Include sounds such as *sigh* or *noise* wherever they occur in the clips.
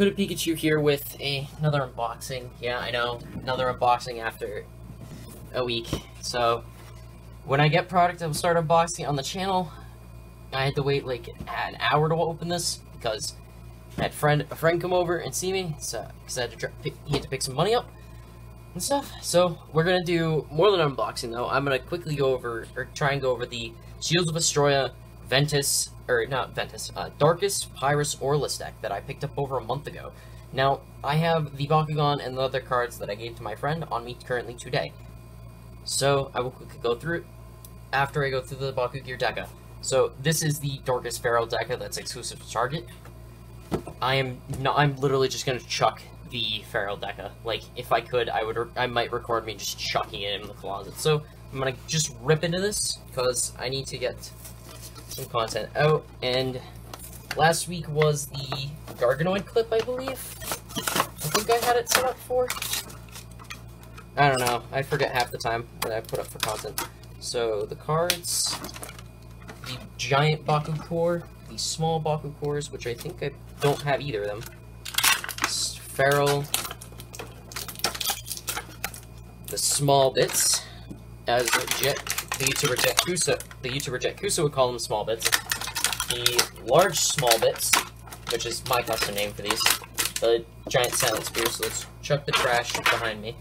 Hooded Pikachu here with a, another unboxing. Yeah, I know, another unboxing after a week. So, when I get product, I will start unboxing on the channel. I had to wait like an hour to open this because I had friend a friend come over and see me, so because I had to pick, he had to pick some money up and stuff. So we're gonna do more than unboxing though. I'm gonna quickly go over or try and go over the Shields of Astroya Ventus or not Ventus, uh, Darkus Pyrus Aurelus deck that I picked up over a month ago. Now I have the Bakugan and the other cards that I gave to my friend on me currently today. So I will quickly go through after I go through the Baku Gear Deca. So this is the Darkus Feral Deca that's exclusive to Target. I am not. I'm literally just gonna chuck the Feral Deca. Like, if I could, I would. I might record me just chucking it in the closet. So I'm gonna just rip into this because I need to get some content out. And last week was the Garganoid clip, I believe. I think I had it set up for. I don't know. I forget half the time that I put up for content. So the cards, the giant Baku core, the small Baku cores, which I think I don't have either of them. Feral, the small bits, as Jet, the YouTuber Jet Kusa, the YouTuber Jet Kusa would call them small bits. The large small bits, which is my custom name for these. The giant silent spear, so let's chuck the trash behind me.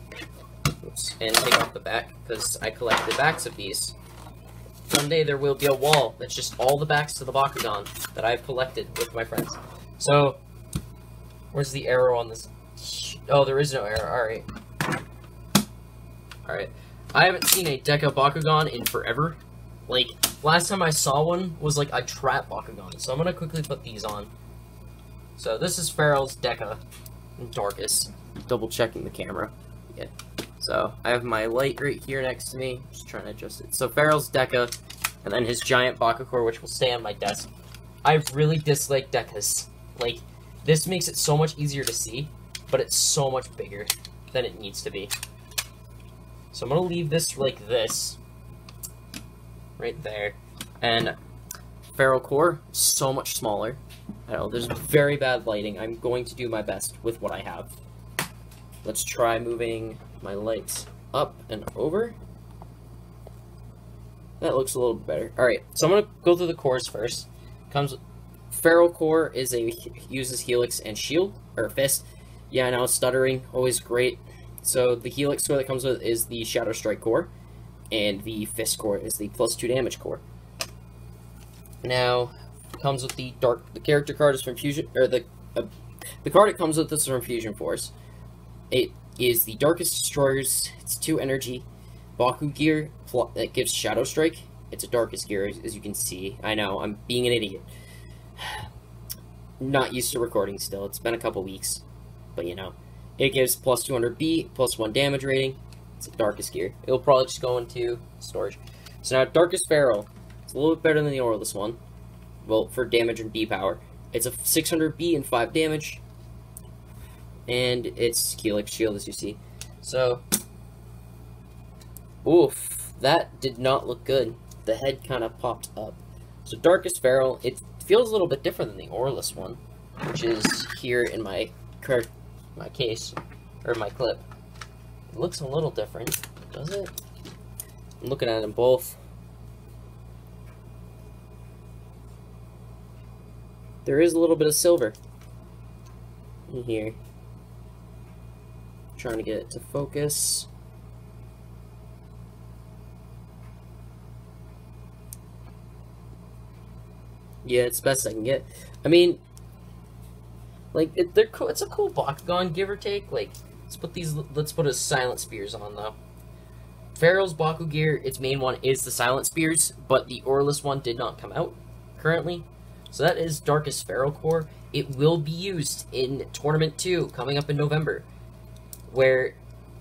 Oops, and take off the back, because I collect the backs of these. Someday there will be a wall that's just all the backs to the Bakugan that I've collected with my friends. So, where's the arrow on this? Oh, there is no arrow. Alright. Alright. I haven't seen a Deca Bakugan in forever. Like, last time I saw one was like a trap Bakugan. So I'm gonna quickly put these on. So this is Feral's Deca Darkus. Double checking the camera. Yeah. So I have my light right here next to me. Just trying to adjust it. So Feral's Deca, and then his giant Bakugor, which will stay on my desk. I really dislike Decas. Like, this makes it so much easier to see, but it's so much bigger than it needs to be. So I'm going to leave this like this. Right there. And Feral Core, so much smaller. I know, there's very bad lighting. I'm going to do my best with what I have. Let's try moving my lights up and over. That looks a little better. Alright, so I'm going to go through the cores first. Comes Feral Core is a uses Helix and Shield or Fist. Yeah, I now stuttering, always great. So the Helix core that comes with is the Shadow Strike core, and the Fist core is the plus two damage core. Now comes with the dark. The character card is from Fusion, or the uh, the card it comes with is from Fusion Force. It is the Darkus Destroyers. It's two energy. Baku gear that gives Shadow Strike. It's a Darkus gear, as you can see. I know, I'm being an idiot. *sighs* Not used to recording still. It's been a couple weeks. But, you know. It gives plus 200 B, plus 1 damage rating. It's a Darkus gear. It'll probably just go into storage. So now, Darkus Feral. It's a little bit better than the Aurelus one. Well, for damage and B power. It's a 600 B and 5 damage. And it's Helix Shield, as you see. So, oof. That did not look good. The head kind of popped up. So Darkus Feral, it feels a little bit different than the Aurelus one, which is here in my my case, or my clip. It looks a little different, does it? I'm looking at them both. There is a little bit of silver in here. trying to get it to focus. Yeah, it's best I can get. I mean, like it, they're cool. It's a cool Bakugan, give or take. Like let's put these. Let's put a Silent Spears on though. Feral's Baku gear, its main one is the Silent Spears, but the Aurelus one did not come out currently. So that is Darkus Feral Core. It will be used in Tournament 2 coming up in November, where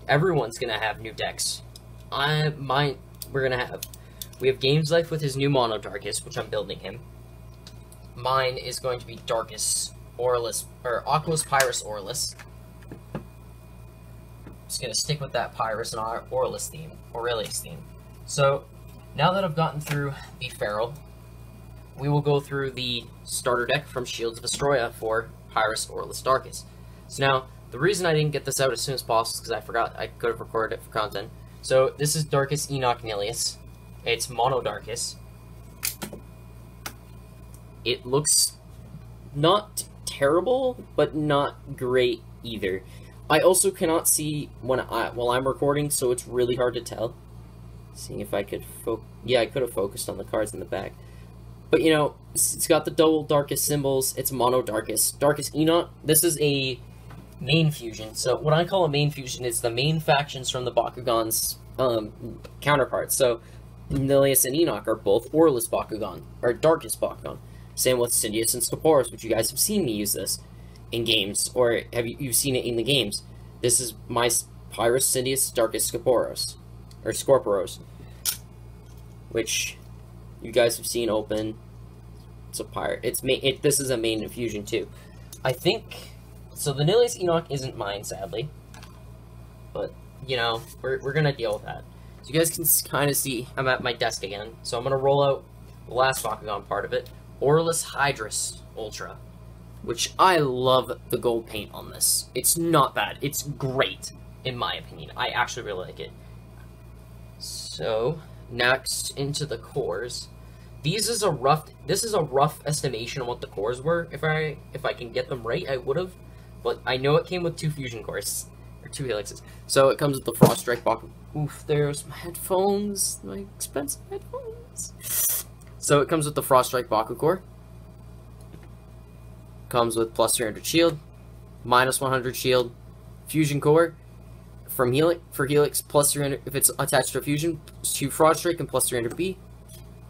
everyone's gonna have new decks. I mine we're gonna have. We have Games Life with his new Mono Darkus, which I'm building him mine is going to be Darkus Aurelus, or Aquos Pyrus Aurelus. Just gonna stick with that Pyrus and Aurelus theme, Aurelius theme. So, now that I've gotten through the Feral, we will go through the starter deck from Shields of Astroya for Pyrus Aurelus Darkus. So now, the reason I didn't get this out as soon as possible is because I forgot I could have recorded it for content. So this is Darkus Enoch Nilius. It's Mono Darkus. It looks not terrible, but not great either. I also cannot see when I while I'm recording, so it's really hard to tell. Seeing if I could fo- yeah, I could have focused on the cards in the back. But you know, it's got the double darkest symbols. It's mono darkest. Darkus Enoch. This is a main fusion. So what I call a main fusion is the main factions from the Bakugan's um, counterparts. So Nilius and Enoch are both Aurelus Bakugan, or Darkus Bakugan. Same with Syndeus and Scoporus, which you guys have seen me use this in games, or have you you've seen it in the games. This is my Pyrus Syndeus Darkus Scoporus, or Scorporos, which you guys have seen open. It's a pirate. It's main. It, this is a main infusion too. I think so. The Nilius Enoch isn't mine, sadly, but you know we're we're gonna deal with that. So you guys can kind of see I'm at my desk again. So I'm gonna roll out the last Bakugan part of it, Aurelus Hydrus Ultra, which I love the gold paint on this. It's not bad. It's great in my opinion. I actually really like it. So next into the cores. These is a rough. This is a rough estimation of what the cores were. If I if I can get them right, I would have. But I know it came with two fusion cores or two helixes. So it comes with the Frost Strike box. Oof, there's my headphones, my expensive headphones. So it comes with the Frost Strike Baku core. Comes with plus 300 shield, minus 100 shield, fusion core, from Helix for Helix plus 300 if it's attached to a fusion to Frost Strike and plus 300 B,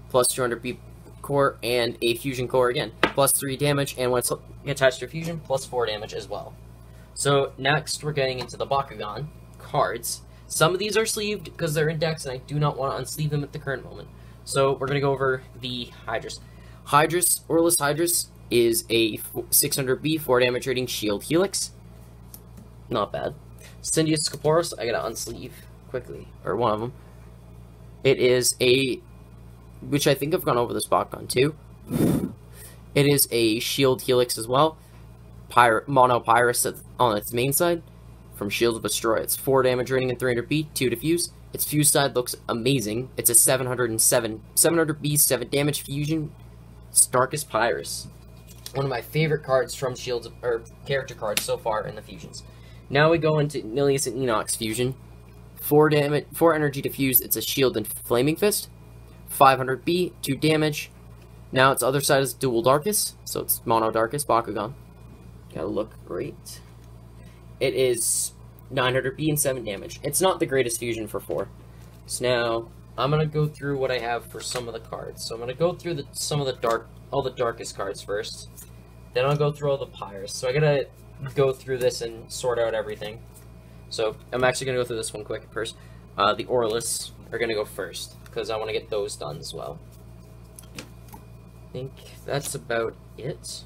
plus 200 B core and a fusion core again, plus 3 damage and when it's attached to a fusion, plus 4 damage as well. So next we're getting into the Bakugan cards. Some of these are sleeved because they're indexed and I do not want to unsleeve them at the current moment. So we're going to go over the Hydrus. Hydrus, Aurelus Hydrus, is a 600B 4 damage rating shield helix. Not bad. Syndeus Scoporus, I gotta unsleeve quickly, or one of them. It is a, which I think I've gone over this Bakugan too. It is a shield helix as well. Pyr Mono Pyrus on its main side from Shield of Destroy. It's 4 damage rating and 300 B, 2 diffuse. Its fuse side looks amazing. It's a 707, 700 B, 7 damage fusion. Darkus Pyrus one of my favorite cards from Shields or character cards so far in the fusions. Now we go into Nilius and Enoch's fusion. Four damage, four energy diffuse. It's a shield and flaming fist. 500 B, two damage. Now its other side is dual Darkus, so it's mono Darkus Bakugan. Gotta look great. It is 900 B and seven damage. It's not the greatest fusion for four. So now I'm gonna go through what I have for some of the cards. So I'm gonna go through the, some of the dark, all the darkest cards first. Then I'll go through all the Pyrus. So I gotta go through this and sort out everything. So I'm actually gonna go through this one quick first. Uh, the Aurelus are gonna go first because I want to get those done as well. I think that's about it.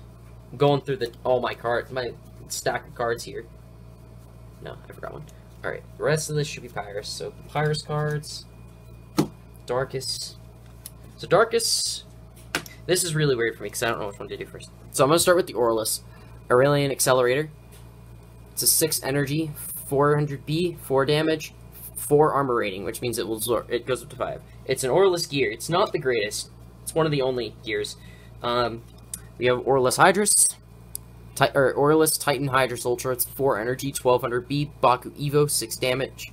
I'm going through the all my cards, my stack of cards here. No, I forgot one. All right, the rest of this should be Pyrus. So Pyrus cards, Darkus. So Darkus this is really weird for me because I don't know which one to do first. So I'm going to start with the Aurelus. Aurelian Accelerator. It's a 6 energy, 400B, 4 damage, 4 armor rating, which means it will it goes up to 5. It's an Aurelus gear. It's not the greatest. It's one of the only gears. Um, we have Aurelus Hydrus, Ti or Titan Hydrus Ultra. It's 4 energy, 1200B, Baku Evo, 6 damage.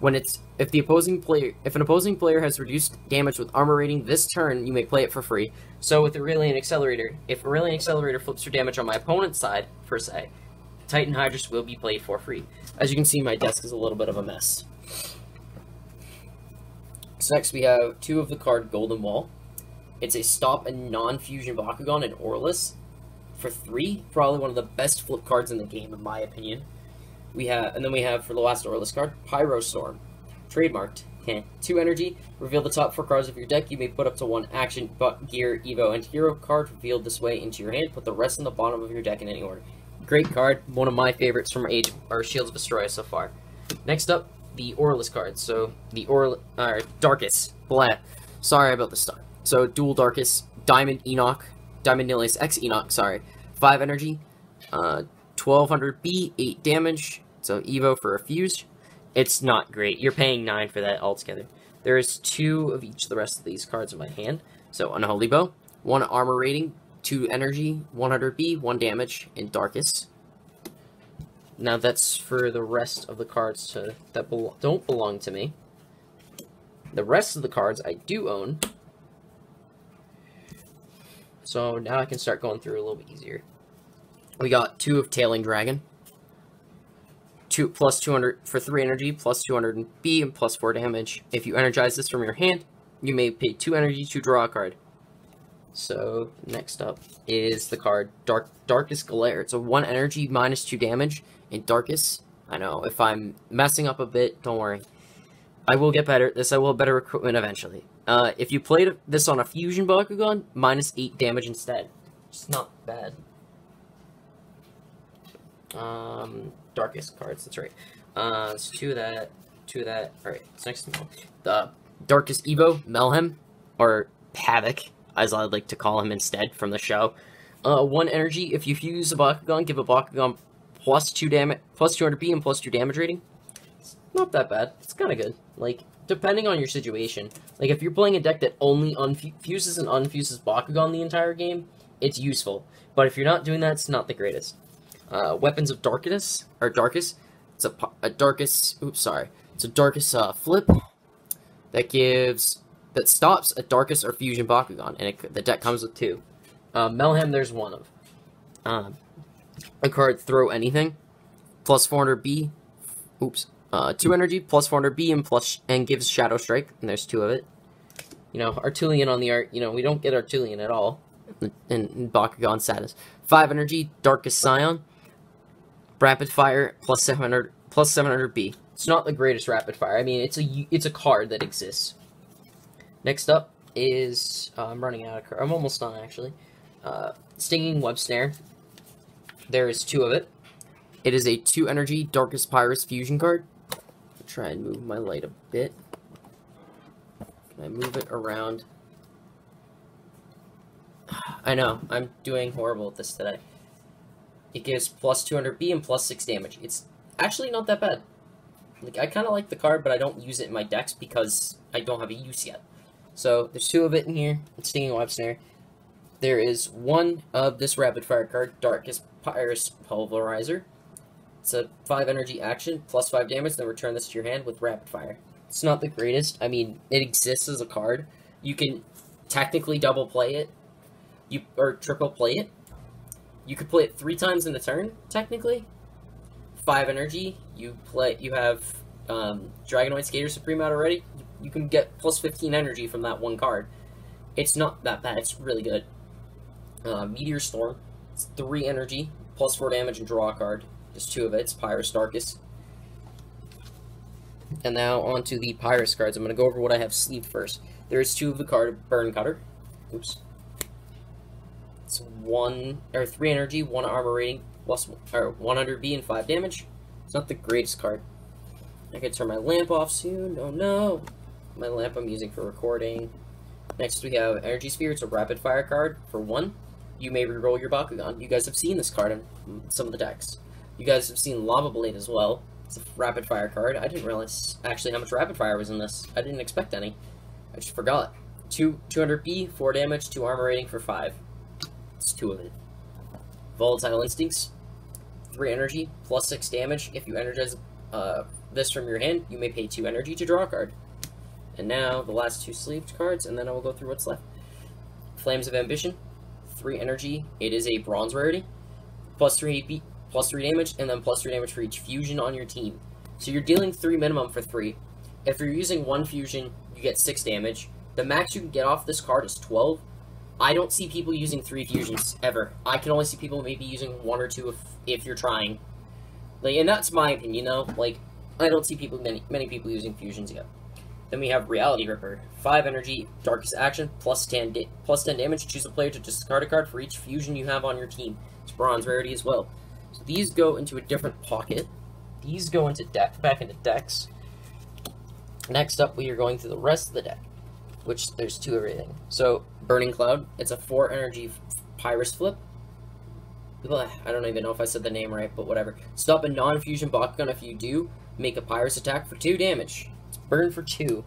When it's if the opposing player if an opposing player has reduced damage with armor rating this turn, you may play it for free. So with the Aurelian Accelerator, if Aurelian Accelerator flips for damage on my opponent's side, per se, Titan Hydrus will be played for free. As you can see, my desk is a little bit of a mess. So next we have two of the card Golden Wall. It's a stop and non-fusion Bakugan and Aurelus for three. Probably one of the best flip cards in the game, in my opinion. We have, and then we have for the last Aurelus card, Pyrostorm, trademarked. Two energy. Reveal the top four cards of your deck. You may put up to one action, but gear, Evo, and hero card revealed this way into your hand. Put the rest in the bottom of your deck in any order. Great card. One of my favorites from Age or Shields of Astoria so far. Next up, the Aurelus cards. So the Aurel, uh, Darkus. Blah. Sorry about the start. So dual Darkus, Diamond Enoch, Diamond Nilius X Enoch. Sorry, five energy. Uh, 1200B, 8 damage. So Evo for a fuse. It's not great. You're paying 9 for that altogether. There is two of each of the rest of these cards in my hand. So Unholy Bow, 1 armor rating, 2 energy, 100B, 1 damage, and Darkus. Now that's for the rest of the cards to, that be don't belong to me. The rest of the cards I do own. So now I can start going through a little bit easier. We got two of Tailing Dragon. Two plus 200 for 3 energy, plus 200 B, and plus 4 damage. If you energize this from your hand, you may pay 2 energy to draw a card. So, next up is the card Dark Darkus Glare. It's a 1 energy, minus 2 damage, and Darkus. I know, if I'm messing up a bit, don't worry. I will get better at this. I will have better equipment eventually. Uh, if you played this on a Fusion Bakugan, minus 8 damage instead. It's not bad. Um, Darkus cards, that's right. Uh, it's two of that, two of that. Alright, it's next to The Darkus Evo, Melhem, or Havoc, as I'd like to call him instead from the show. Uh, one energy, if you fuse a Bakugan, give a Bakugan plus two damage, plus 200 B and plus two damage rating. It's not that bad. It's kind of good. Like, depending on your situation. Like, if you're playing a deck that only fuses and unfuses Bakugan the entire game, it's useful. But if you're not doing that, it's not the greatest. Uh, Weapons of Darkness, or Darkus, It's a, a Darkus, oops, sorry. It's a Darkus uh, flip that gives, that stops a Darkus or Fusion Bakugan, and it, the deck comes with two. Uh, Melhem, there's one of. Um, a card, Throw Anything, plus 400B, oops, uh, 2 energy, plus 400B, and plus, and gives Shadow Strike, and there's two of it. You know, Artulian on the art, you know, we don't get Artulian at all in, in Bakugan status. 5 energy, Darkus Scion, rapid fire plus 700 plus 700B. It's not the greatest rapid fire. I mean, it's a it's a card that exists. Next up is uh, I'm running out of card. I'm almost done actually. Uh, Stinging Web Snare. There is two of it. It is a two energy Darkus Pyrus fusion card. Try and move my light a bit. Can I move it around? *sighs* I know I'm doing horrible at this today. It gives plus 200B and plus 6 damage. It's actually not that bad. Like I kind of like the card, but I don't use it in my decks because I don't have a use yet. So there's two of it in here. It's Stinging Web Snare. There is one of this rapid fire card, Darkus Pyrus Pulverizer. It's a 5 energy action, plus 5 damage, then return this to your hand with rapid fire. It's not the greatest. I mean, it exists as a card. You can technically double play it, you or triple play it, you could play it three times in a turn, technically. Five energy. You play. You have um, Dragonoid Skater Supreme out already. You can get plus 15 energy from that one card. It's not that bad. It's really good. Uh, Meteor Storm. It's three energy, plus four damage, and draw a card. Just two of it. It's Pyrus Darkus. And now onto the Pyrus cards. I'm going to go over what I have sleeved first. There is two of the card Burn Cutter. Oops. It's one or three energy, one armor rating, plus or 100 B and five damage. It's not the greatest card. I can turn my lamp off soon. Oh no, my lamp I'm using for recording. Next we have Energy Sphere. It's a rapid fire card for one. You may reroll your Bakugan. You guys have seen this card in some of the decks. You guys have seen Lava Blade as well. It's a rapid fire card. I didn't realize actually how much rapid fire was in this. I didn't expect any. I just forgot. Two 200 B, 4 damage, 2 armor rating for 5. It's two of it. Volatile Instincts, 3 energy, plus 6 damage. If you energize uh, this from your hand, you may pay 2 energy to draw a card. And now, the last two sleeved cards, and then I will go through what's left. Flames of Ambition, 3 energy. It is a bronze rarity. Plus 3 AP, plus 3 damage, and then plus 3 damage for each fusion on your team. So you're dealing 3 minimum for 3. If you're using 1 fusion, you get 6 damage. The max you can get off this card is 12, I don't see people using three fusions ever. I can only see people maybe using one or two if if you're trying. Like, and that's my opinion, you know. Like, I don't see people many many people using fusions yet. Then we have Reality Ripper, five energy, Darkus action, plus ten plus ten damage. Choose a player to discard a card for each fusion you have on your team. It's bronze rarity as well. So these go into a different pocket. These go into deck back into decks. Next up, we are going through the rest of the deck which there's two everything. So, Burning Cloud, it's a 4 energy Pyrus flip. I don't even know if I said the name right, but whatever. Stop a non-fusion Bakugan. If you do, make a Pyrus attack for 2 damage. It's burn for 2.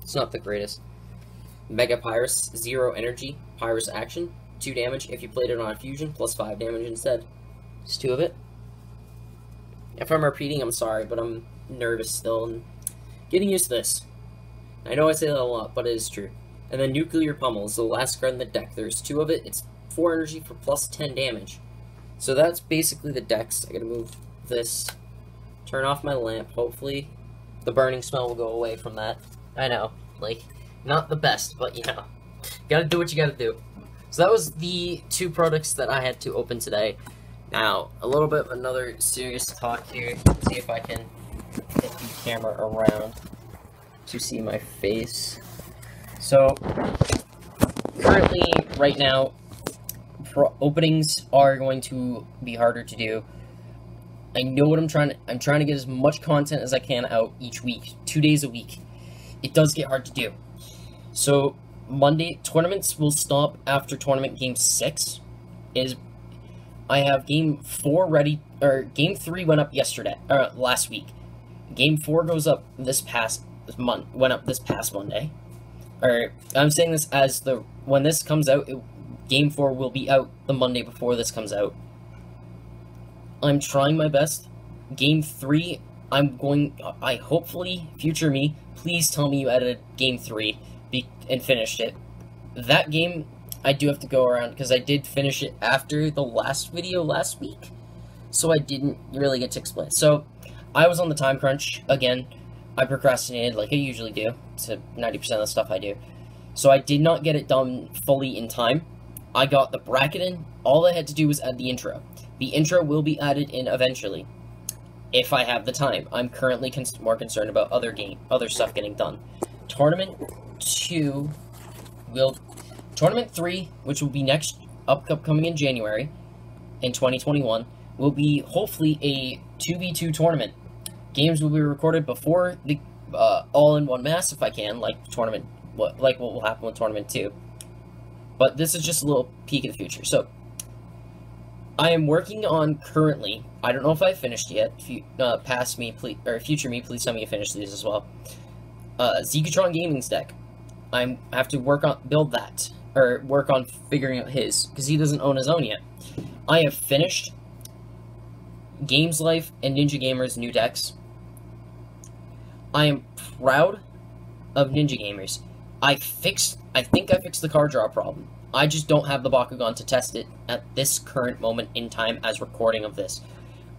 It's not the greatest. Mega Pyrus, 0 energy, Pyrus action, 2 damage. If you played it on fusion, plus 5 damage instead. 2 of it. If I'm repeating, I'm sorry, but I'm nervous still and getting used to this. I know I say that a lot, but it is true. And then Nuclear Pummel is the last card in the deck. There's two of it. It's 4 energy for plus 10 damage. So that's basically the decks. I gotta move this, turn off my lamp. Hopefully the burning smell will go away from that. I know, like, not the best, but you know, gotta do what you gotta do. So that was the two products that I had to open today. Now, a little bit of another serious talk here. Let's see if I can get the camera around to see my face. So, currently, right now, openings are going to be harder to do. I know what I'm trying to, I'm trying to get as much content as I can out each week, two days a week. It does get hard to do. So, Monday, tournaments will stop after tournament game six. Is I have game four ready, or game three went up yesterday, or last week. Game four goes up this past month, went up this past Monday. Or I'm saying this as the when this comes out, it, game four will be out the Monday before this comes out. I'm trying my best. Game three, I'm going. I hopefully future me. Please tell me you edited game three be, and finished it. That game, I do have to go around because I did finish it after the last video last week, so I didn't really get to explain. So I was on the time crunch again. I procrastinated like I usually do to 90% of the stuff I do. So I did not get it done fully in time. I got the bracket in. All I had to do was add the intro. The intro will be added in eventually, if I have the time. I'm currently cons more concerned about other game, other stuff getting done. Tournament two will, tournament three, which will be next up upcoming in January, in 2021, will be hopefully a 2v2 tournament Games will be recorded before the uh, all in one mass if I can, like tournament, what like what will happen with tournament two. But this is just a little peek of the future. So I am working on currently. I don't know if I finished yet. If you uh, past me, please or future me, please tell me you finished these as well. Uh, Zekatron Gaming's deck. I'm I have to work on build that or work on figuring out his because he doesn't own his own yet. I have finished Games Life and Ninja Gamer's new decks. I am proud of Ninja Gamers. I fixed, I think I fixed the card draw problem. I just don't have the Bakugan to test it at this current moment in time as recording of this.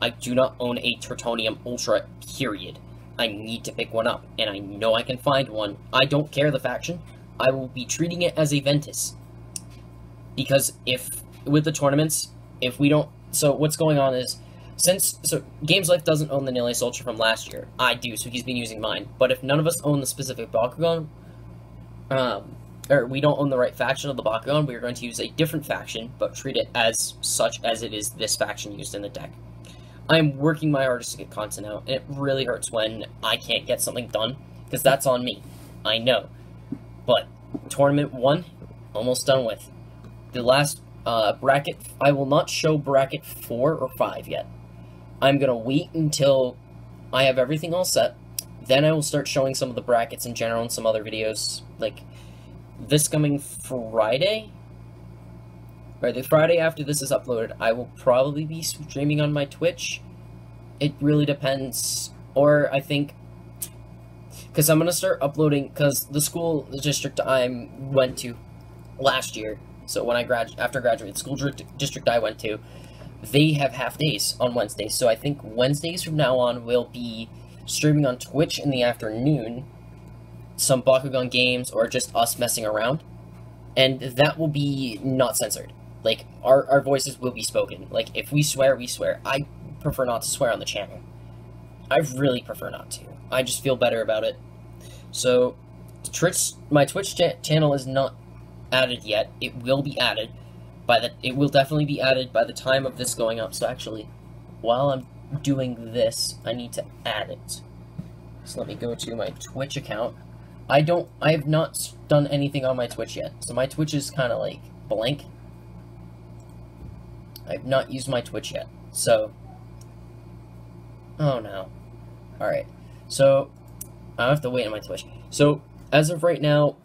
I do not own a Tertonium Ultra, period. I need to pick one up, and I know I can find one. I don't care the faction. I will be treating it as a Ventus. Because if, with the tournaments, if we don't, so what's going on is, since, so, Games Life doesn't own the Nihilus Ultra from last year. I do, so he's been using mine. But if none of us own the specific Bakugan, um, or we don't own the right faction of the Bakugan, we are going to use a different faction, but treat it as such as it is this faction used in the deck. I am working my hardest to get content out, and it really hurts when I can't get something done, because that's on me. I know. But, Tournament 1, almost done with. The last uh, bracket, I will not show bracket 4 or 5 yet. I'm going to wait until I have everything all set. Then I will start showing some of the brackets in general and some other videos. Like, this coming Friday? Or the Friday after this is uploaded, I will probably be streaming on my Twitch. It really depends. Or, I think... Because I'm going to start uploading... Because the school, the district I went to last year, so when I grad after graduated, school district I went to, they have half days on Wednesdays. So I think Wednesdays from now on will be streaming on Twitch in the afternoon, some Bakugan games, or just us messing around. And that will be not censored. Like, our, our voices will be spoken. Like, if we swear, we swear. I prefer not to swear on the channel. I really prefer not to. I just feel better about it. So, Twitch, my Twitch channel is not added yet. It will be added by the it will definitely be added by the time of this going up. So actually, while I'm doing this, I need to add it. So let me go to my Twitch account. I don't I have not done anything on my Twitch yet. So my Twitch is kind of like blank. I've not used my Twitch yet. So, oh no. Alright, so I have to wait on my Twitch. So, as of right now,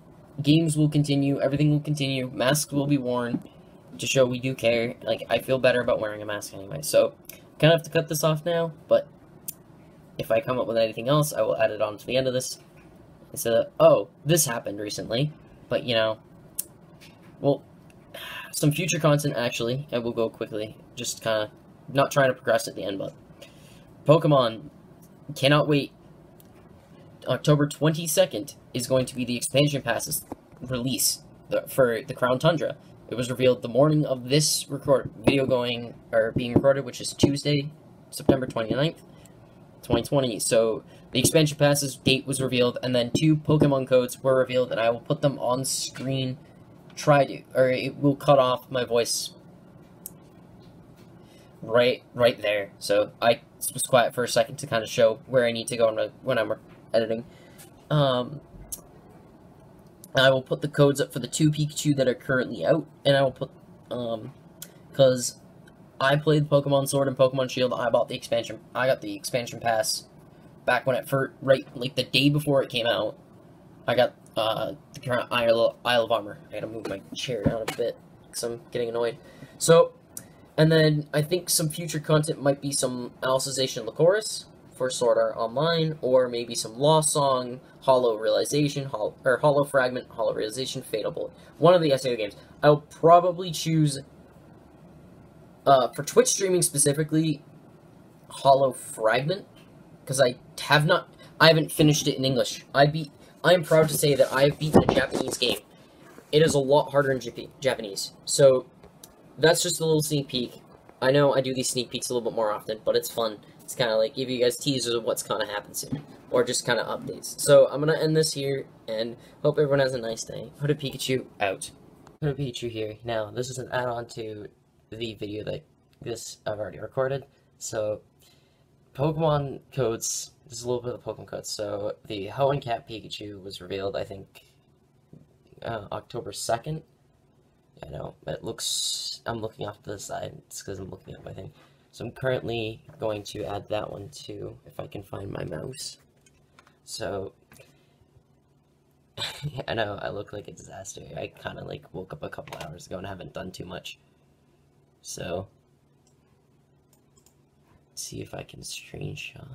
games will continue, everything will continue, masks will be worn to show we do care. Like, I feel better about wearing a mask anyway. So, kind of have to cut this off now, but if I come up with anything else, I will add it on to the end of this. Instead of, oh, this happened recently, but you know, well, some future content actually, I will go quickly, just kind of not trying to progress at the end, but Pokemon cannot wait. October 22nd is going to be the expansion passes release for the Crown Tundra. It was revealed the morning of this record video going or being recorded, which is Tuesday, September 29th, 2020. So the expansion passes date was revealed, and then two Pokemon codes were revealed, and I will put them on screen. Try to, or it will cut off my voice right right there. So I was quiet for a second to kind of show where I need to go when I'm editing. Um, I will put the codes up for the two Pikachu that are currently out, and I will put, um, because I played Pokemon Sword and Pokemon Shield, I bought the expansion, I got the expansion pass back when it first, right, like the day before it came out. I got, uh, the current Isle, Isle of Armor. I gotta move my chair down a bit, because I'm getting annoyed. So, and then I think some future content might be some Alicization Lycoris for Sword Art Online, or maybe some Lost Song, Hollow Realization, Hol or Hollow Fragment, Hollow Realization, Fatal Bullet. One of the SAO games. I'll probably choose, uh, for Twitch streaming specifically, Hollow Fragment, because I have not, I haven't finished it in English. I beat, I am proud to say that I have beaten a Japanese game. It is a lot harder in Jap Japanese, so that's just a little sneak peek. I know I do these sneak peeks a little bit more often, but it's fun. It's kind of like give you guys teasers of what's kind of happens soon, or just kind of updates. So I'm gonna end this here, and hope everyone has a nice day. Hooded Pikachu out. Hooded Pikachu here. Now this is an add-on to the video that this I've already recorded. So Pokemon codes. This is a little bit of Pokemon codes. So the Hoenn Cap Pikachu was revealed, I think, uh, October second. I know, it looks, I'm looking off to the side, it's because I'm looking at my thing. So I'm currently going to add that one too, if I can find my mouse. So, *laughs* I know, I look like a disaster. I kind of like woke up a couple hours ago and haven't done too much. So, see if I can screenshot.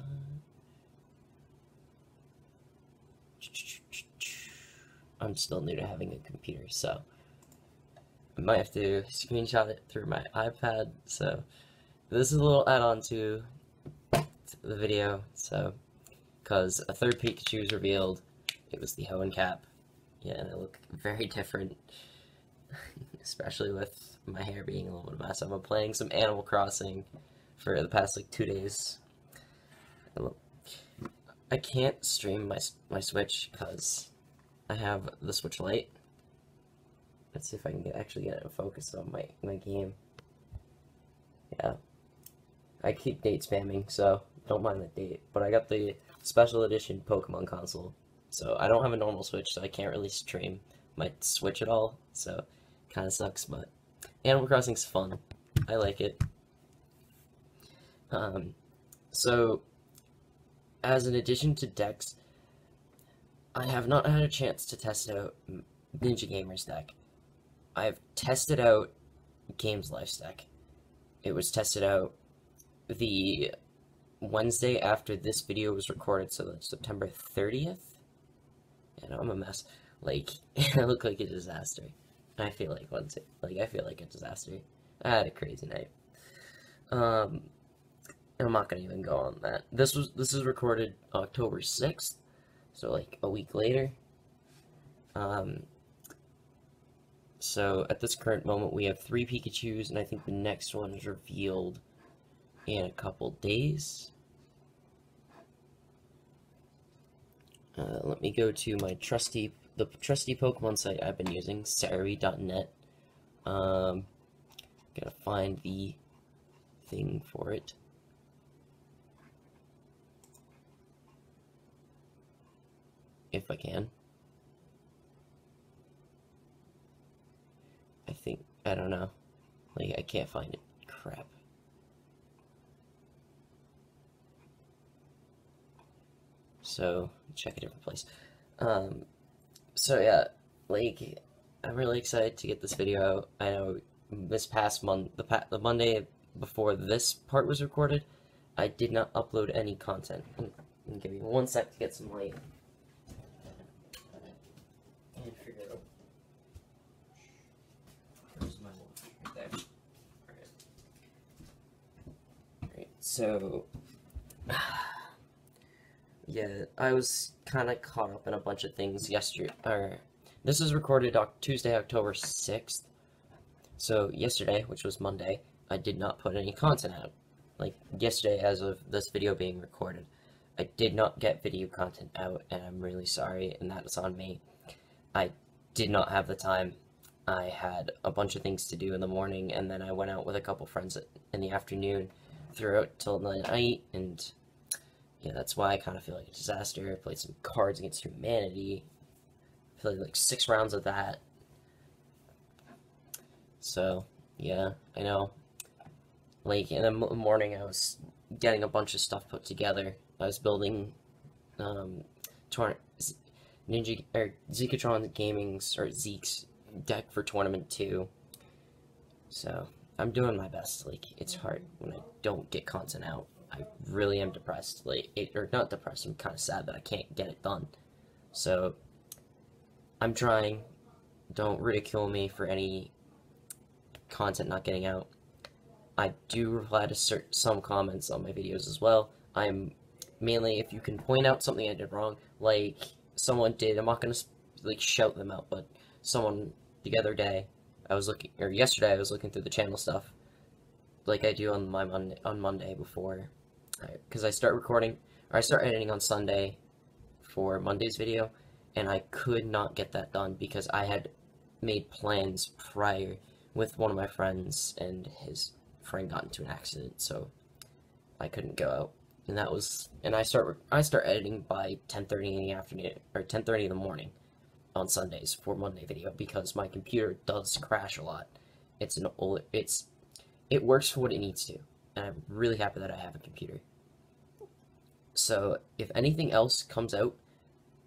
I'm still new to having a computer, so I might have to screenshot it through my iPad, so this is a little add-on to the video, so, because a third Pikachu was revealed, it was the Hoenn Cap, yeah, and they look very different, *laughs* especially with my hair being a little bit of a mess. I've been playing some Animal Crossing for the past, like, two days. I can't stream my, my Switch because I have the Switch Lite, Let's see if I can get, actually get it focused on my, my game. Yeah. I keep date spamming, so don't mind the date. But I got the special edition Pokemon console. So I don't have a normal Switch, so I can't really stream my Switch at all. So kind of sucks, but Animal Crossing's fun. I like it. Um, so, as an addition to Dex, I have not had a chance to test out Ninja Gamer's deck. I've tested out Games Life deck. It was tested out the Wednesday after this video was recorded, so September 30th. And I'm a mess. Like, *laughs* I look like a disaster. I feel like one, like I feel like a disaster. I had a crazy night. Um, I'm not gonna even go on that. This was this is recorded October 6th, so like a week later. Um, so at this current moment, we have three Pikachus, and I think the next one is revealed in a couple days. Uh, let me go to my trusty, the trusty Pokemon site I've been using, Serebii.net. Um, gotta find the thing for it. If I can. I think, I don't know. Like, I can't find it. crap. So, check a different place. Um, so yeah, like, I'm really excited to get this video out. I know this past month, the, pa the Monday before this part was recorded, I did not upload any content. give me one sec to get some light. And figure out. Where's my watch? Right there. Alright. So. *sighs* yeah, I was kind of caught up in a bunch of things yesterday. Or, this was recorded Tuesday, October 6th. So, yesterday, which was Monday, I did not put any content out. Like, yesterday, as of this video being recorded. I did not get video content out, and I'm really sorry, and that is on me. I did not have the time. I had a bunch of things to do in the morning, and then I went out with a couple friends in the afternoon throughout till the night, and yeah, that's why I kind of feel like a disaster. I played some Cards Against Humanity. I played like six rounds of that. So, yeah, I know. Like, in the morning, I was getting a bunch of stuff put together. I was building, um, Ninja, or Zekatron Gaming's, or Zeke's deck for Tournament 2. So, I'm doing my best. Like, it's hard when I don't get content out. I really am depressed. Like, it, or not depressed, I'm kind of sad that I can't get it done. So, I'm trying. Don't ridicule me for any content not getting out. I do reply to some comments on my videos as well. I'm mainly if you can point out something I did wrong, like someone did. I'm not gonna like shout them out, but someone the other day I was looking, or yesterday I was looking through the channel stuff, like I do on my Monday on Monday before because I start recording, or I start editing on Sunday for Monday's video, and I could not get that done because I had made plans prior with one of my friends, and his friend got into an accident, so I couldn't go out. And that was, and I start I start editing by 10:30 in the afternoon or 10:30 in the morning on Sundays for Monday video because my computer does crash a lot. It's an old, it's it works for what it needs to, and I'm really happy that I have a computer. So if anything else comes out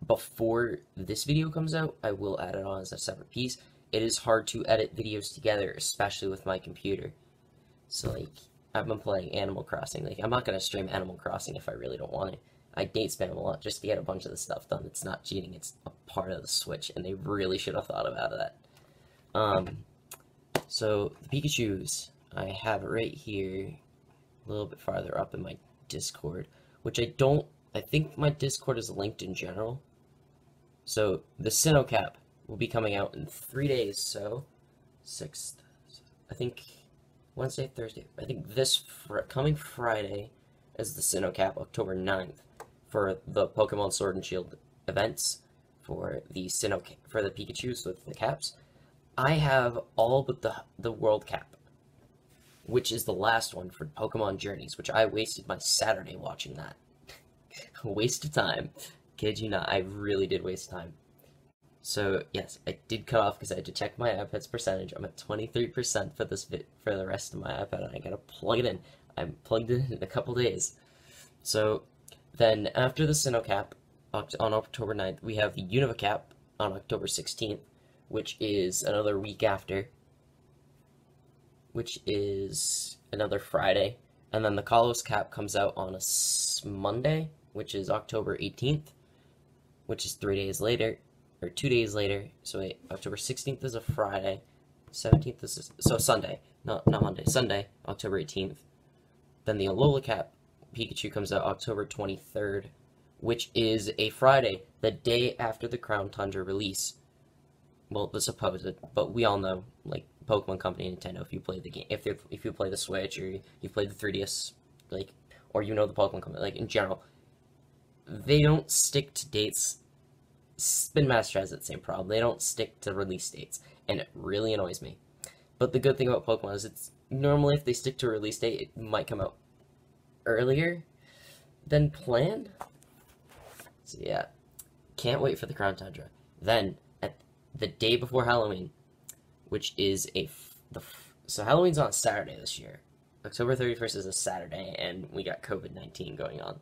before this video comes out, I will add it on as a separate piece. It is hard to edit videos together, especially with my computer. So like, I've been playing Animal Crossing. Like, I'm not gonna stream Animal Crossing if I really don't want to. I date spam a lot just to get a bunch of the stuff done. It's not cheating, it's a part of the Switch, and they really should have thought about that. Um, so, the Pikachus, I have it right here, a little bit farther up in my Discord which I don't, I think my Discord is linked in general. So, the Sinnoh Cap will be coming out in three days, so, 6th, I think, Wednesday, Thursday, I think this fr coming Friday is the Sinnoh Cap, October 9th, for the Pokemon Sword and Shield events, for the Sinnoh, for the Pikachus with the caps. I have all but the, the World Cap which is the last one for Pokemon Journeys, which I wasted my Saturday watching that. *laughs* waste of time. Kid you not, I really did waste time. So, yes, I did cut off because I had to check my iPad's percentage. I'm at 23% for this bit for the rest of my iPad, and I gotta plug it in. I'm plugged in in a couple days. So, then after the Sinnoh Cap, on October 9th, we have the Unova Cap on October 16th, which is another week after which is another Friday. And then the Kalos cap comes out on a Monday, which is October 18th, which is three days later, or two days later. So wait, October 16th is a Friday, 17th is a, so Sunday, not not Monday, Sunday, October 18th. Then the Alola cap Pikachu comes out October 23rd, which is a Friday, the day after the Crown Tundra release. Well, the supposed, but we all know, like, Pokemon Company Nintendo if you play the game if if you play the Switch or you play the 3DS like or you know the Pokemon Company like in general they don't stick to dates. Spin Master has that same problem. They don't stick to release dates and it really annoys me. But the good thing about Pokemon is it's normally if they stick to a release date it might come out earlier than planned. So yeah. Can't wait for the Crown Tundra. Then at the day before Halloween which is a the so Halloween's on Saturday this year, October 31st is a Saturday, and we got COVID 19 going on.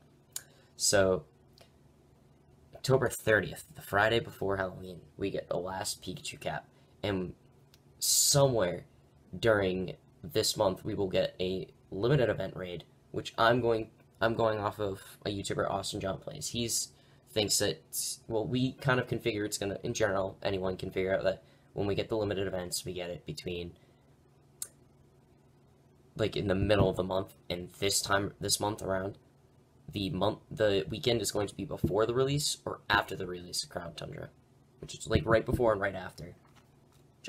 So, October 30th, the Friday before Halloween, we get the last Pikachu cap. And somewhere during this month, we will get a limited event raid, which I'm going I'm going off of a YouTuber Austin John plays. He's thinks that well, we kind of configure it's gonna in general. Anyone can figure out that when we get the limited events, we get it between like in the middle of the month, and this time this month around, the month the weekend is going to be before the release or after the release of Crown Tundra, which is like right before and right after.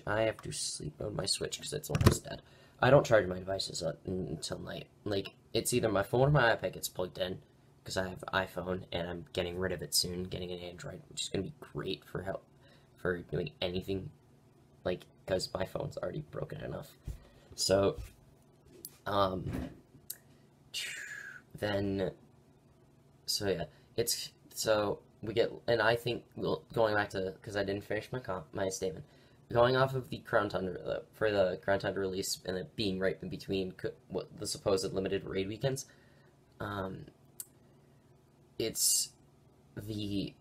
I have to sleep on my Switch because it's almost dead. I don't charge my devices until night. Like it's either my phone or my iPad gets plugged in because I have iPhone and I'm getting rid of it soon, getting an Android, which is gonna be great for help for doing anything. Like because my phone's already broken enough. So um, then, so yeah, it's so we get, and I think well, going back to because I didn't finish my comp, my statement, going off of the Crown Tundra uh, for the Crown Tundra release and it being right in between what the supposed limited raid weekends, um, it's the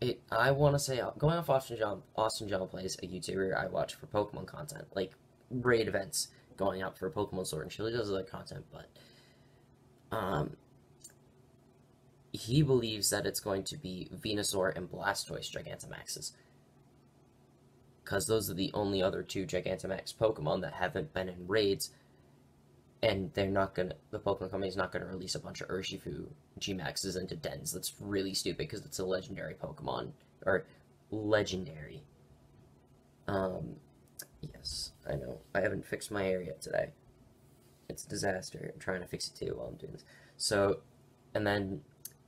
it I want to say going off Austin John Austin John plays a YouTuber I watch for Pokemon content like raid events going out for Pokemon Sword and Shield. He does other content, but um, he believes that it's going to be Venusaur and Blastoise Gigantamaxes. Because those are the only other two Gigantamax Pokemon that haven't been in raids. And they're not gonna, the Pokemon Company's not gonna release a bunch of Urshifu G-Maxes into dens. That's really stupid because it's a legendary Pokemon. Or, legendary. Um, Yes, I know. I haven't fixed my area today. It's a disaster. I'm trying to fix it too while I'm doing this. So, and then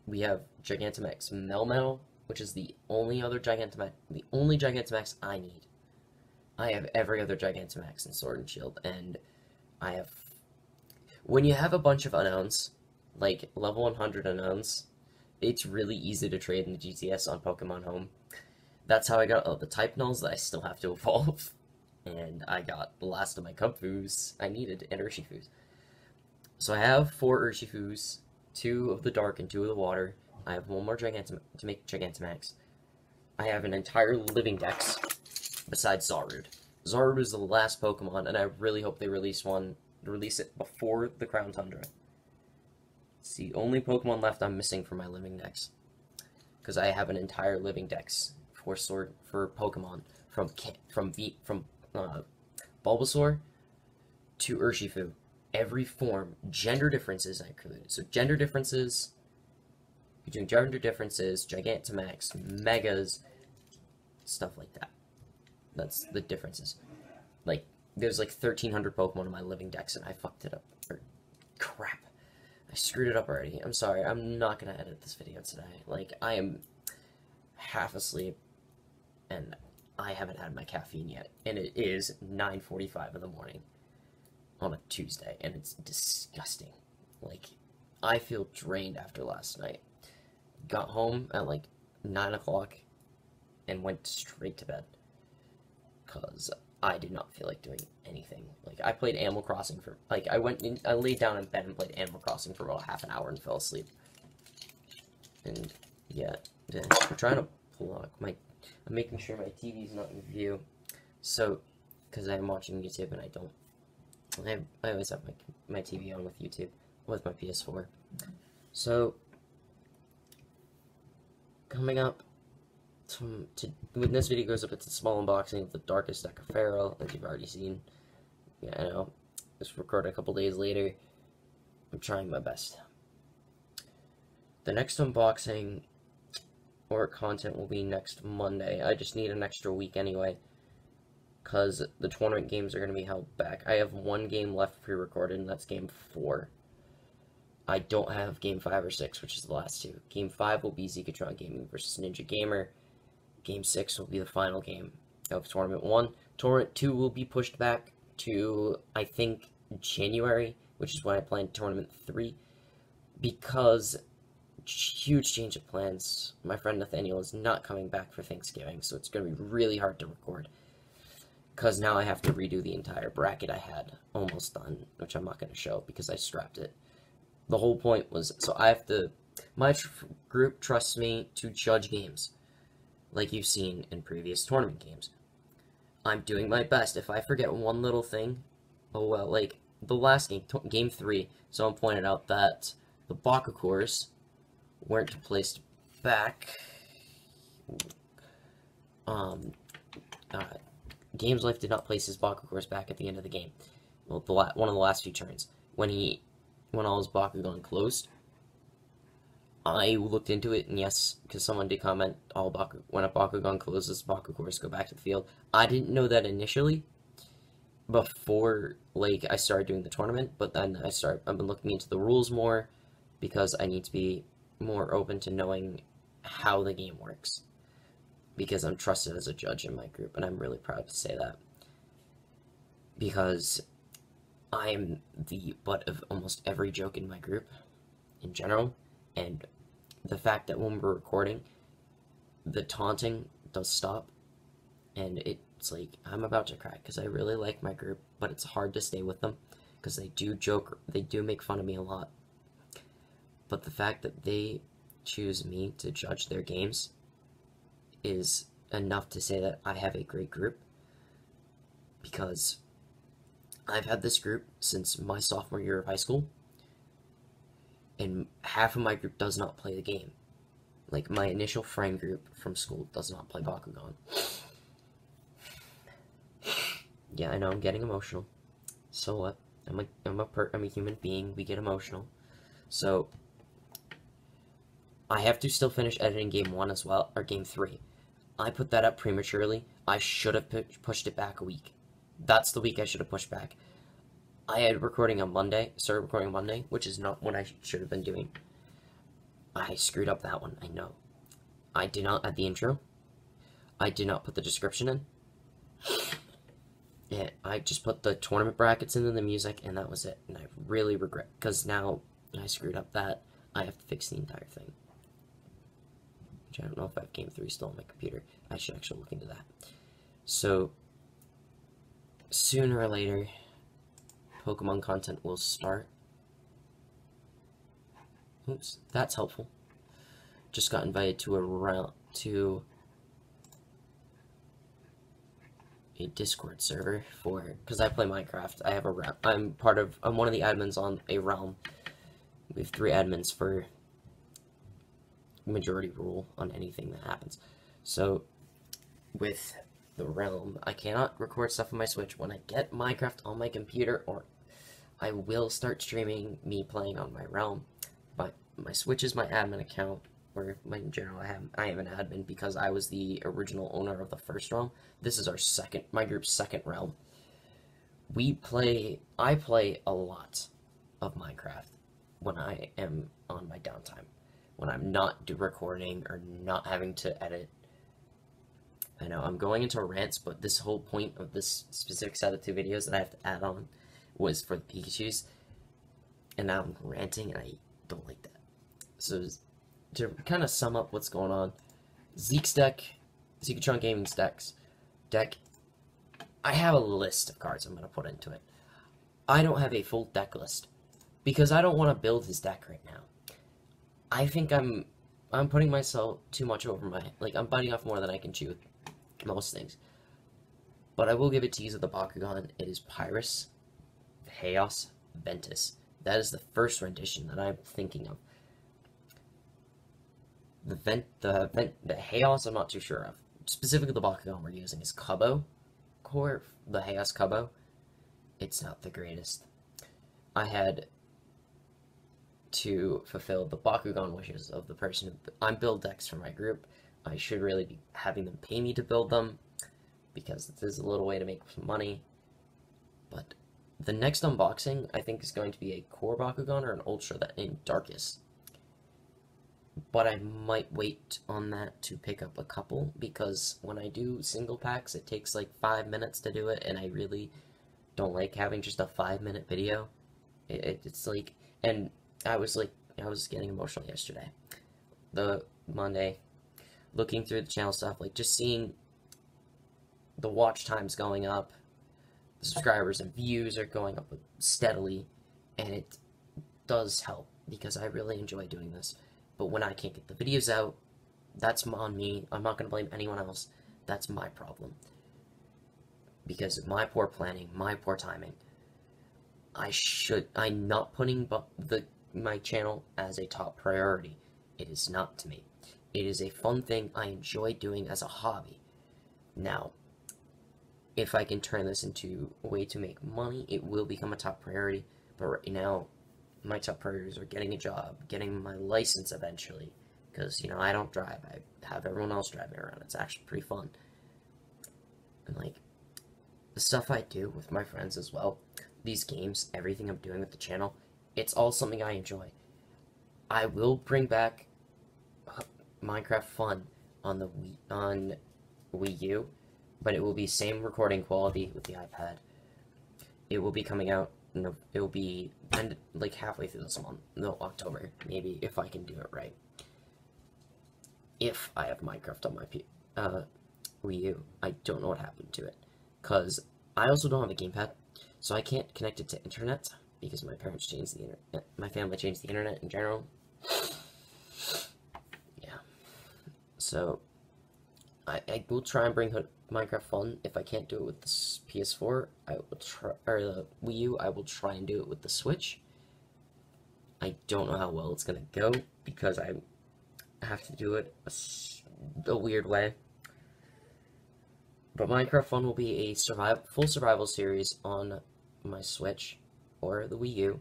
we have Gigantamax Melmetal, which is the only other Gigantamax, the only Gigantamax I need. I have every other Gigantamax in Sword and Shield, and I have. When you have a bunch of unknowns, like level 100 unknowns, it's really easy to trade in the GTS on Pokemon Home. That's how I got all the type nulls that I still have to evolve *laughs* and I got the last of my Kubfu's I needed and Urshifu's. So I have four Urshifu's, two of the dark and two of the water. I have one more Gigantom to make Gigantamax. I have an entire living dex besides Zarude. Zarude is the last Pokemon, and I really hope they release one, release it before the Crown Tundra. It's the only Pokemon left I'm missing from my living dex. Because I have an entire living dex for sword for Pokemon from from V from uh, Bulbasaur to Urshifu. Every form, gender differences I included. So gender differences, between gender differences, Gigantamax, Megas, stuff like that. That's the differences. Like, there's like 1,300 Pokemon in my living dex, and I fucked it up. Or, crap. I screwed it up already. I'm sorry. I'm not gonna edit this video today. Like, I am half asleep, and I haven't had my caffeine yet, and it is 9.45 in the morning on a Tuesday, and it's disgusting. Like, I feel drained after last night. Got home at like 9 o'clock and went straight to bed. Because I did not feel like doing anything. Like, I played Animal Crossing for, like, I went, in, I laid down in bed and played Animal Crossing for about half an hour and fell asleep. And, yeah, I'm trying to plug my I'm making sure my TV is not in view. So, because I'm watching YouTube and I don't, I, I always have my, my TV on with YouTube, with my PS4. So, coming up, to, to, when this video goes up, it's a small unboxing of the Darkus Deck of Feral, as you've already seen. Yeah, I know. Just recorded a couple days later. I'm trying my best. The next unboxing or content will be next Monday. I just need an extra week anyway. Because the tournament games are going to be held back. I have one game left pre-recorded, and that's game 4. I don't have game 5 or 6, which is the last two. Game 5 will be Zekatron Gaming versus Ninja Gamer. Game 6 will be the final game of Tournament 1. Tournament 2 will be pushed back to, I think, January, which is when I plan Tournament 3. Because huge change of plans. My friend Nathaniel is not coming back for Thanksgiving, so it's going to be really hard to record. because now I have to redo the entire bracket I had almost done, which I'm not going to show because I scrapped it. The whole point was, so I have to, my tr group trusts me to judge games, like you've seen in previous tournament games. I'm doing my best. If I forget one little thing, oh well, like the last game, game three, someone pointed out that the BakuCores weren't placed back. Um, uh, Games Life did not place his BakuCores back at the end of the game. Well, the one of the last few turns when he when all his Bakugan closed. I looked into it, and yes, because someone did comment, all Baku when a Bakugan closes, BakuCores go back to the field. I didn't know that initially, before like I started doing the tournament, but then I start I've been looking into the rules more because I need to be more open to knowing how the game works because I'm trusted as a judge in my group, and I'm really proud to say that. Because I'm the butt of almost every joke in my group, in general, and the fact that when we're recording, the taunting does stop, and it's like, I'm about to cry, because I really like my group, but it's hard to stay with them, because they do joke, they do make fun of me a lot. But the fact that they choose me to judge their games is enough to say that I have a great group. Because I've had this group since my sophomore year of high school and half of my group does not play the game. Like my initial friend group from school does not play Bakugan. Yeah, I know I'm getting emotional. So what? I'm a I'm a per I'm a human being. We get emotional. So I have to still finish editing game 1 as well or game 3 I put that up prematurely. I should have pushed it back a week. That's the week I should have pushed back. I had recording on Monday, started recording on Monday, which is not what I should have been doing. I screwed up that one, I know. I did not add the intro. I did not put the description in. *laughs* Yeah, I just put the tournament brackets into the music, and that was it. And I really regret, because now I screwed up that. I have to fix the entire thing. Which I don't know if I have Game 3 still on my computer. I should actually look into that. So, sooner or later, Pokemon content will start. Oops, that's helpful. Just got invited to a round to a Discord server for because I play Minecraft. I have a realm. I'm part of. I'm one of the admins on a realm. We have three admins for majority rule on anything that happens. So, with the Realm, I cannot record stuff on my Switch. When I get Minecraft on my computer, or I will start streaming me playing on my Realm. But my Switch is my admin account, or my, in general, I have I am an admin because I was the original owner of the first Realm. This is our second, my group's second Realm. We play, I play a lot of Minecraft when I am on my downtime when I'm not recording or not having to edit. I know I'm going into rants, but this whole point of this specific set of two videos that I have to add on was for the Pikachus, and now I'm ranting, and I don't like that. So, to kind of sum up what's going on, Zeke's deck, Zekatron Gaming's decks, deck, I have a list of cards I'm going to put into it. I don't have a full deck list, because I don't want to build his deck right now. I think I'm I'm putting myself too much over my like I'm biting off more than I can chew most things. But I will give it to use of the Bakugan. It is Pyrus, Chaos, Ventus. That is the first rendition that I'm thinking of. The vent the vent the Chaos I'm not too sure of. Specifically the Bakugan we're using is Kubo core, the Chaos Kubo. It's not the greatest. I had to fulfill the Bakugan wishes of the person I'm build decks for my group. I should really be having them pay me to build them because this is a little way to make some money. But the next unboxing I think is going to be a core Bakugan or an Ultra that in Darkus. But I might wait on that to pick up a couple because when I do single packs it takes like five minutes to do it and I really don't like having just a five minute video. It, it's like and I was like, I was getting emotional yesterday. The Monday, looking through the channel stuff, like just seeing the watch time's going up, the subscribers and views are going up steadily, and it does help because I really enjoy doing this. But when I can't get the videos out, that's on me. I'm not going to blame anyone else. That's my problem. Because of my poor planning, my poor timing. I should, I'm not putting the my channel as a top priority. It is not to me. It is a fun thing I enjoy doing as a hobby. Now, if I can turn this into a way to make money, it will become a top priority. But right now, my top priorities are getting a job, getting my license eventually. Because, you know, I don't drive. I have everyone else drive me around. It's actually pretty fun. And, like, the stuff I do with my friends as well, these games, everything I'm doing with the channel, it's all something I enjoy. I will bring back Minecraft Fun on the Wii, on Wii U, but it will be same recording quality with the iPad. It will be coming out. No, it will be end, like halfway through this month, no October, maybe if I can do it right. If I have Minecraft on my P uh, Wii U, I don't know what happened to it, cause I also don't have a gamepad, so I can't connect it to internet because my parents changed the internet. My family changed the internet in general. Yeah. So, I, I will try and bring Minecraft Fun. If I can't do it with the PS4, I will try, or the Wii U, I will try and do it with the Switch. I don't know how well it's gonna go because I have to do it a, a weird way. But Minecraft Fun will be a survival, full survival series on my Switch or the Wii U,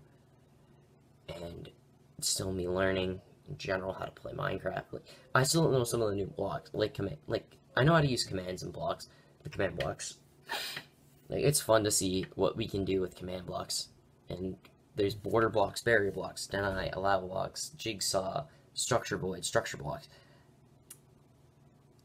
and it's still me learning in general how to play Minecraft. Like, I still don't know some of the new blocks, like command, like I know how to use commands and blocks, the command blocks. Like it's fun to see what we can do with command blocks, and there's border blocks, barrier blocks, deny, allow blocks, jigsaw, structure void, structure blocks.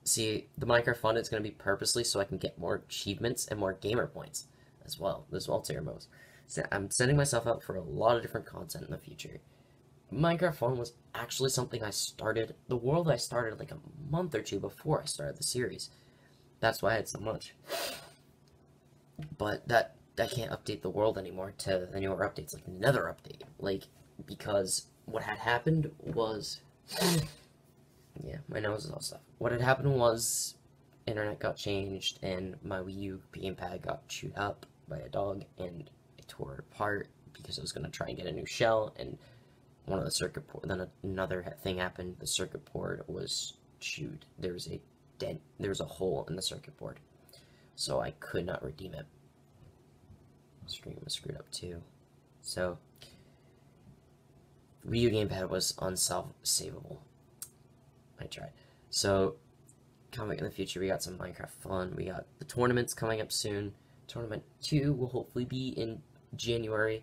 See, the Minecraft fun is going to be purposely so I can get more achievements and more gamer points as well. There's multiplayer modes. So I'm setting myself up for a lot of different content in the future. Minecraft Fun was actually something I started, the world I started like a month or two before I started the series. That's why I had so much. But that, I can't update the world anymore to the newer updates, like another update. Like, because what had happened was, *sighs* yeah, my nose is all stuff. What had happened was, internet got changed, and my Wii U gamepad got chewed up by a dog, and tore it apart because I was going to try and get a new shell, and one of the circuit board, then another thing happened, the circuit board was chewed. There was a dead, there was a hole in the circuit board, so I could not redeem it. Stream was screwed up too. So, Wii U gamepad was unsavable. I tried. So, coming in the future, we got some Minecraft fun. We got the tournaments coming up soon. Tournament 2 will hopefully be in January,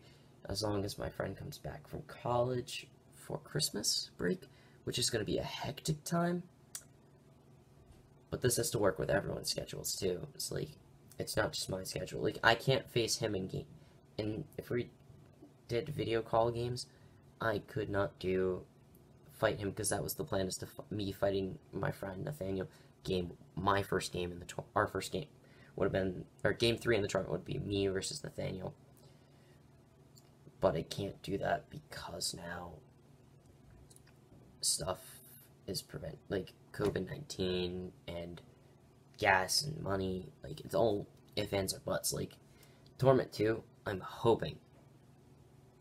as long as my friend comes back from college for Christmas break, which is going to be a hectic time. But this has to work with everyone's schedules too. It's like, it's not just my schedule. Like, I can't face him in game. And if we did video call games, I could not do fight him because that was the plan is to me fighting my friend Nathaniel game my first game in the our first game would have been or game three in the tournament would be me versus Nathaniel but I can't do that because now stuff is prevent like COVID-19 and gas and money, like it's all if ands or buts. Like Torment 2, I'm hoping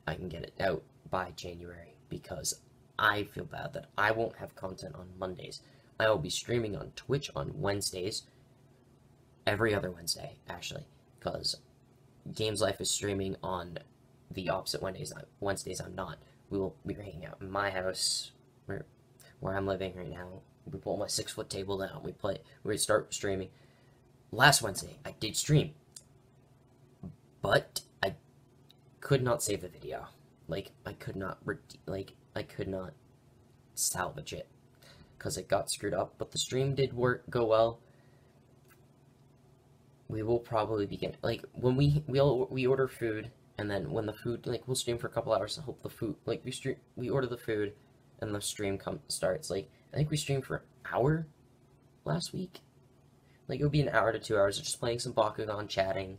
I can get it out by January because I feel bad that I won't have content on Mondays. I will be streaming on Twitch on Wednesdays, every other Wednesday, actually, because Games Life is streaming on the opposite Wednesdays. Wednesdays I'm not. We will be hanging out in my house, where where I'm living right now. We pull my six foot table down. We play. We start streaming. Last Wednesday I did stream, but I could not save the video. Like I could not like I could not salvage it because it got screwed up. But the stream did work go well. We will probably be getting like when we we we order food and then when the food like we'll stream for a couple hours to hope the food like we stream we order the food and the stream comes starts like I think we streamed for an hour last week Like, it would be an hour to two hours of just playing some Bakugan, chatting,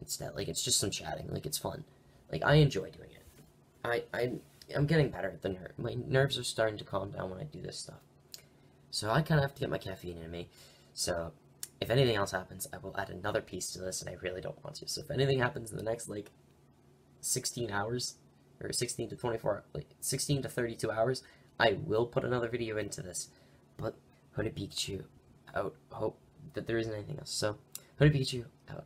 instead. Like, it's just some chatting. Like, it's fun. Like, I enjoy doing it. I, I, I'm getting better at the nerve. My nerves are starting to calm down when I do this stuff. So I kind of have to get my caffeine in me. So if anything else happens, I will add another piece to this, and I really don't want to. So if anything happens in the next, like, 16 hours, or 16 to 24, like, 16 to 32 hours, I will put another video into this. But Hooded Pikachu out. Hope that there isn't anything else. So, Hooded Pikachu out.